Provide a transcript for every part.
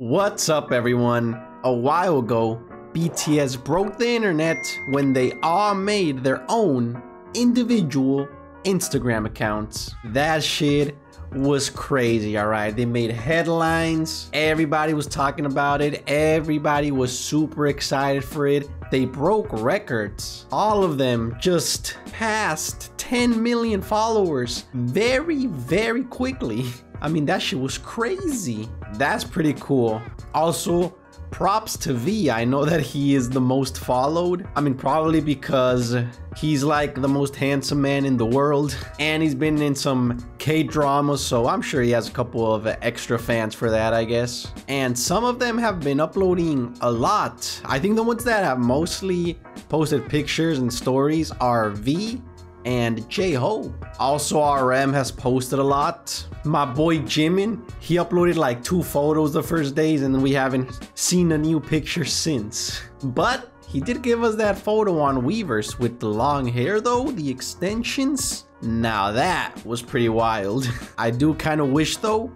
What's up, everyone? A while ago, BTS broke the internet when they all made their own individual Instagram accounts. That shit was crazy, alright? They made headlines, everybody was talking about it, everybody was super excited for it. They broke records. All of them just passed 10 million followers very, very quickly. I mean, that shit was crazy. That's pretty cool. Also, props to V. I know that he is the most followed. I mean, probably because he's like the most handsome man in the world and he's been in some K-dramas, so I'm sure he has a couple of extra fans for that, I guess. And some of them have been uploading a lot. I think the ones that have mostly posted pictures and stories are V and J-Hope. Also, RM has posted a lot. My boy Jimin, he uploaded like two photos the first days and we haven't seen a new picture since. But he did give us that photo on Weverse with the long hair though, the extensions. Now that was pretty wild. I do kind of wish though,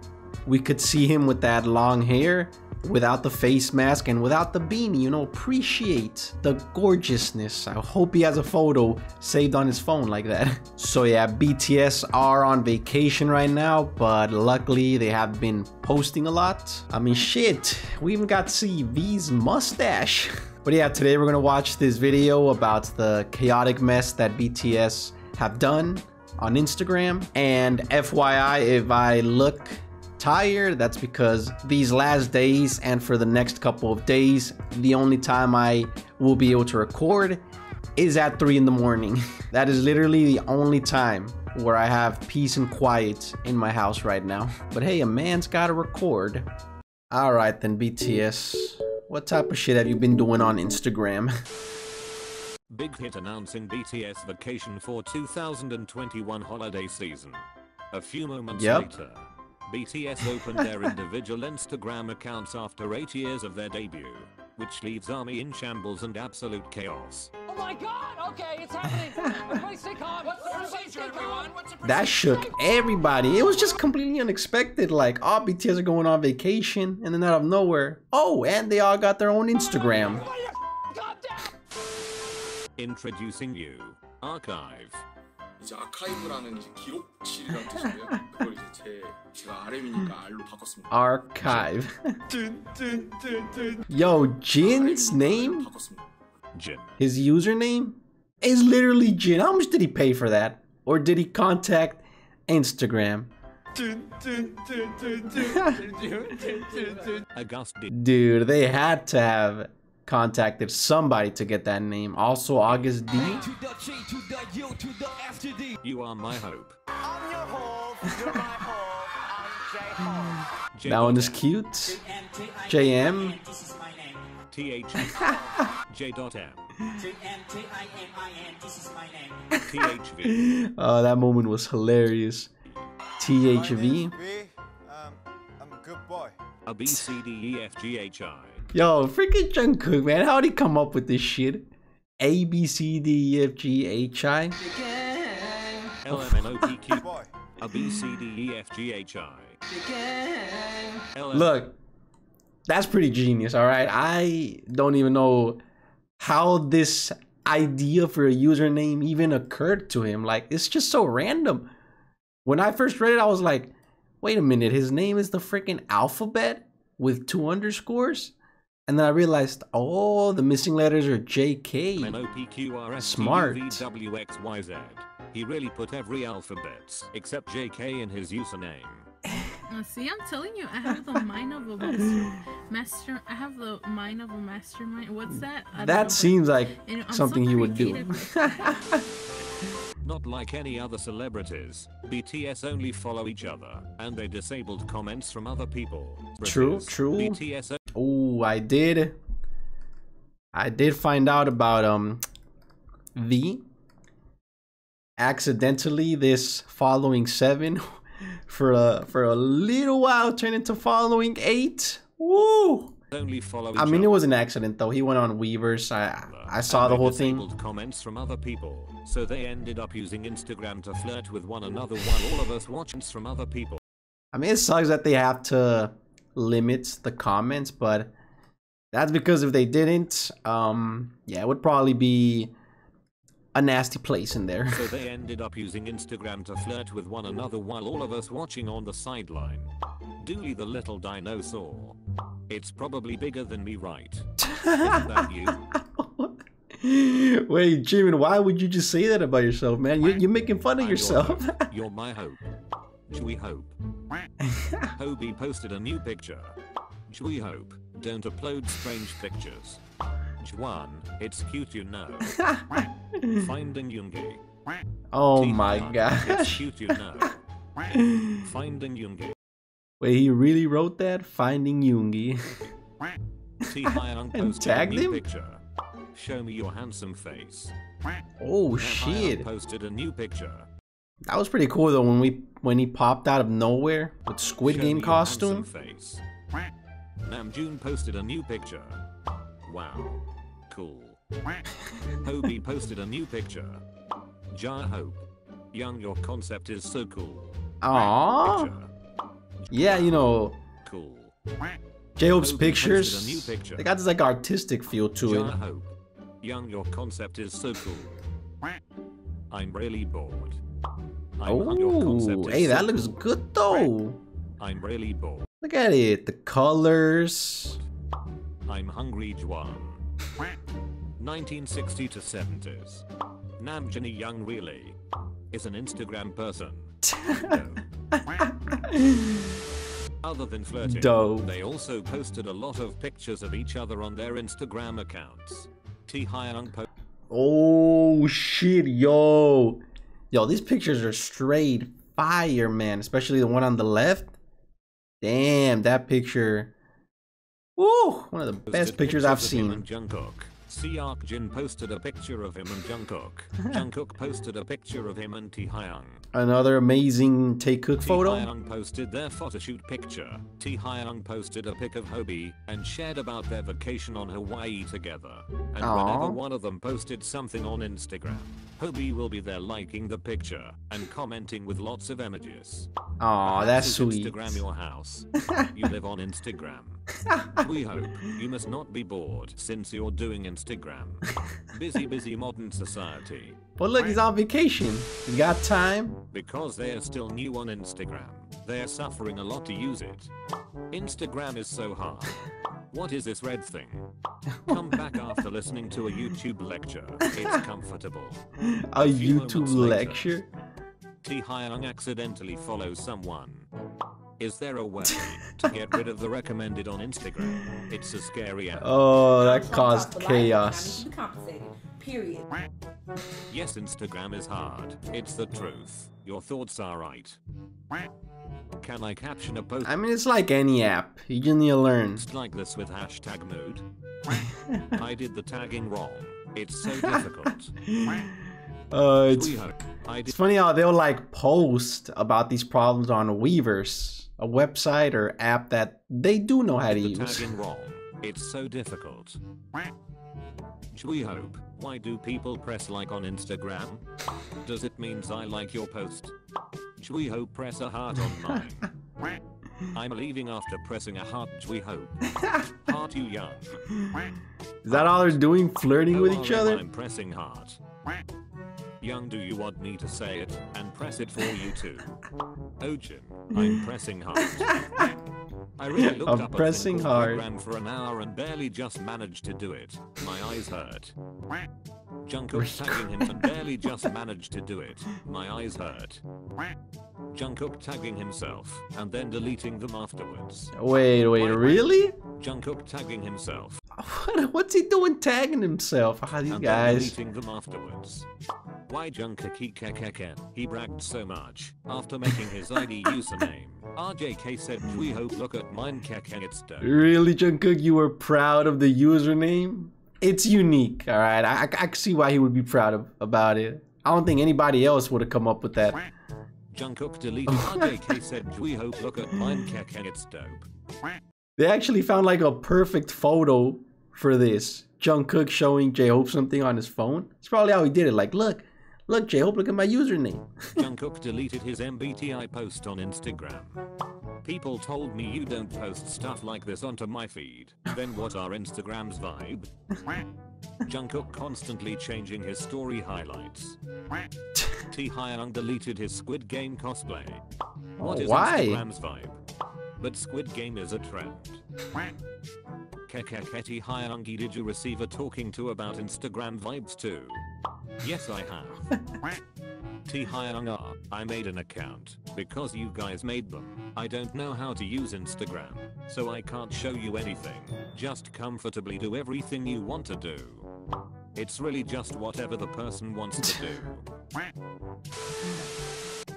we could see him with that long hair without the face mask and without the beanie, you know, appreciate the gorgeousness. I hope he has a photo saved on his phone like that. So yeah, BTS are on vacation right now, but luckily they have been posting a lot. I mean, shit, we even got to see V's mustache. But yeah, today we're gonna watch this video about the chaotic mess that BTS have done on Instagram. And FYI, if I look tired, that's because these last days and for the next couple of days, the only time I will be able to record is at 3 in the morning. that is literally the only time where I have peace and quiet in my house right now. But hey, a man's gotta record. Alright then, BTS. What type of shit have you been doing on Instagram? Big hit announcing BTS vacation for 2021 holiday season. A few moments Yep. later, BTS opened their individual Instagram accounts after 8 years of their debut, which leaves ARMY in shambles and absolute chaos. Oh my god! Okay, it's happening! Everybody stay calm! What's the procedure, everyone? What's the That shook everybody. It was just completely unexpected. Like, oh, BTS are going on vacation, and then out of nowhere, oh, and they all got their own Instagram. Calm down! Introducing you, Archive. 이제 아카이브라는 이제 기록실이라는 뜻인데요. 그걸 이제 제 제가 RM이니까 R로 바꿨습니다. Archive. Yo, Jin's name, 바꿨습니다. Jin. his username, is literally Jin. How much did he pay for that? Or did he contact Instagram? August did Dude, they had to have contacted somebody to get that name. Also, August D. You Are My Hope. J. That one is cute. JM. TH. J. Dot M. THV. Oh, that moment was hilarious. THV. Um, I'm a good boy. A B C D E F G H I. Yo, freaking Jungkook, man. How'd he come up with this shit? A, B, C, D, E, F, G, H, I? L M N O P Q. A B C D E F G H I. Look, that's pretty genius, alright? I don't even know how this idea for a username even occurred to him. Like, it's just so random. When I first read it, I was like, wait a minute, his name is the freaking alphabet with two underscores? And then I realized, oh, the missing letters are JK. N O P Q R S T U Smart. V W X Y Z. He really put every alphabet except J K in his username. Uh, see, I'm telling you, I have the mind of a master. master I have the mind of a mastermind. What's that? I That seems like you know, I'm so something he would do. Not like any other celebrities, BTS only follow each other, and they disabled comments from other people. True, true. BTS Oh, I did. I did find out about um V. Accidentally, this following seven for a for a little while turned into following eight. Woo! only follow I mean, it was an accident though. He went on Weverse. I I saw the whole thing. comments from other people, so they ended up using Instagram to flirt with one another while all of us watched from other people. I mean, it sucks that they have to limits the comments, but that's because if they didn't, um, yeah, it would probably be a nasty place in there. So they ended up using Instagram to flirt with one another while all of us watching on the sideline. Dooly the little dinosaur. It's probably bigger than me, right? Isn't that you? Wait, Jimin, why would you just say that about yourself, man? You're, you're making fun of your yourself. hope. You're my hope. Chewy hope. Hobie posted a new picture. Chewy hope. Don't upload strange pictures. Juan, it's cute you know. Finding Yoongi. oh my Hyun, It's cute you know. Finding Yoongi. Wait, he really wrote that? Finding Hyung And tagged him? picture. Show me your handsome face. Oh shit. posted a new picture. That was pretty cool though when we when he popped out of nowhere with Squid Show Game me your handsome costume. Face. Namjoon posted a new picture. Wow. Cool. Hobie posted a new picture. J-Hope. Young, your concept is so cool. Aww. Yeah, you know, Cool. J-Hope's Hobie pictures. picture. They got this like artistic feel to Ja it. Hope. Young, your concept is so cool. I'm really bored. I'm, your concept Oh, hey, that looks good though. I'm really bored. Look at it, the colors. I'm hungry Juan. 1960 to 70s. Namjoon Young really is an Instagram person. Other than flirting, Dope. they also posted a lot of pictures of each other on their Instagram accounts. Taehyung Oh shit, yo. Yo, these pictures are straight fire, man. Especially the one on the left. Damn, that picture. Woo! One of the best pictures I've seen. Jungkook. Seok Jin posted a picture of him and Jungkook. Jungkook posted a picture of him and Taehyung. Another amazing take cook T photo. Hyung posted their photoshoot picture. Taehyung posted a pic of Hobie and shared about their vacation on Hawaii together. And Aw. whenever one of them posted something on Instagram, Hobie will be there liking the picture and commenting with lots of emojis. Aw, that's sweet. Instagram your house. you live on Instagram. We hope you must not be bored since you're doing Instagram. Busy, busy modern society. But look, he's on vacation. He got time. Because they are still new on Instagram, they are suffering a lot to use it. Instagram is so hard. What is this red thing? Come back after listening to a YouTube lecture. It's comfortable. A few YouTube lecture? later. Lecture. Taehyung accidentally follows someone. Is there a way to get rid of the recommended on Instagram? It's a scary app. Oh, that caused talk for life, chaos. Period. Yes, Instagram is hard. It's the truth. Your thoughts are right. Can I caption a post I mean, it's like any app. You just need to learn. like this with hashtag mood? I did the tagging wrong. It's so difficult. Uh, it's We hope I did It's funny how they'll like post about these problems on Weverse, a website or app that they do know how to use. tagging wrong. It's so difficult. We hope. Why do people press like on Instagram? Does it means I like your post? We hope press a heart on mine. I'm leaving after pressing a heart. We hope. Heart you young. Is that all they're doing, flirting with each other? I'm pressing heart. Young, do you want me to say it and press it for you too? Ojin, I'm pressing hard. I really looked I'm up pressing a thing called hard. program for an hour and barely just managed to do it. My eyes hurt. Jungkook tagging him and barely just managed to do it. My eyes hurt. Jungkook tagging himself and then deleting them afterwards. Wait, wait, really? Jungkook tagging himself What, what's he doing tagging himself? Ah, these and then guys. deleting them afterwards. Why Jungkook he kekeken? He bragged so much after making his ID username. RJK said, "We hope look at mine keken it's dope." Really, Jungkook, you were proud of the username? It's unique, alright? I, I, I can see why he would be proud of, about it. I don't think anybody else would have come up with that. Jungkook deleted RJK said, "We hope look at mine keken it's dope." They actually found like a perfect photo for this. Jungkook showing J-Hope something on his phone. It's probably how he did it. Like, look, look, J-Hope, look at my username. Jungkook deleted his MBTI post on Instagram. People told me you don't post stuff like this onto my feed. Then what are Instagram's vibe? Jungkook constantly changing his story highlights. Taehyung deleted his Squid Game cosplay. What is Why? Instagram's vibe? But Squid Game is a trend. Kekeketi Hyungi did you receive a talking to about Instagram vibes too? Yes I have. Taehyung ah, I made an account because you guys made them. I don't know how to use Instagram, so I can't show you anything. Just comfortably do everything you want to do. It's really just whatever the person wants to do.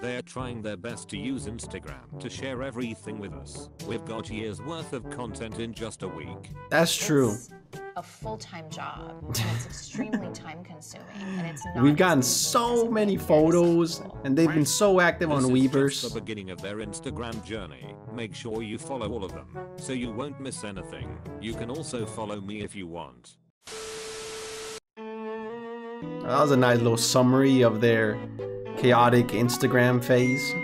They're trying their best to use Instagram to share everything with us. We've got years worth of content in just a week. That's true. It's a full-time job and it's extremely time consuming and it's not We've gotten so many photos, and they've been so active on This is Weverse. the beginning of their Instagram journey. Make sure you follow all of them, so you won't miss anything. You can also follow me if you want. That was a nice little summary of their chaotic Instagram phase.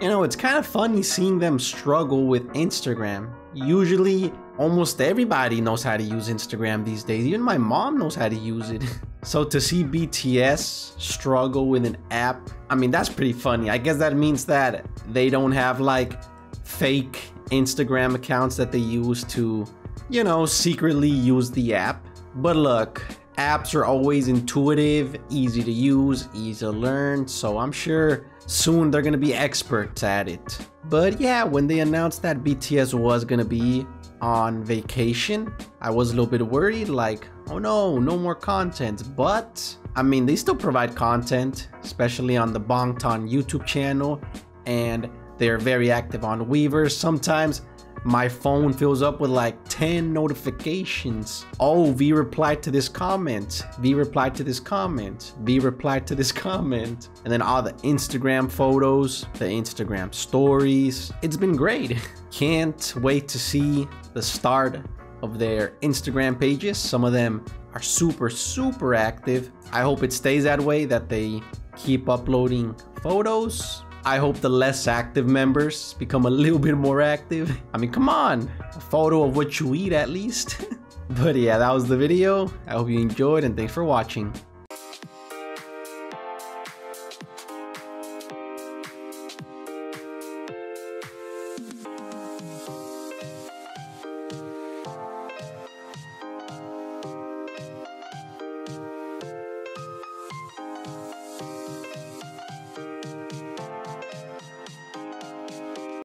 You know, it's kind of funny seeing them struggle with Instagram. Usually, almost everybody knows how to use Instagram these days. Even my mom knows how to use it. So to see BTS struggle with an app, I mean, that's pretty funny. I guess that means that they don't have like fake Instagram accounts that they use to, you know, secretly use the app. But look, apps are always intuitive, easy to use, easy to learn, so I'm sure soon they're gonna be experts at it. But yeah, when they announced that BTS was gonna be on vacation, I was a little bit worried like, oh no, no more content. But I mean, they still provide content, especially on the Bangtan YouTube channel, and they're very active on Weverse. Sometimes my phone fills up with like 10 notifications. Oh, V replied to this comment. V replied to this comment. V replied to this comment. And then all the Instagram photos, the Instagram stories. It's been great. Can't wait to see the start of their Instagram pages. Some of them are super, super active. I hope it stays that way, that they keep uploading photos. I hope the less active members become a little bit more active. I mean, come on, a photo of what you eat at least. but yeah, that was the video. I hope you enjoyed and thanks for watching.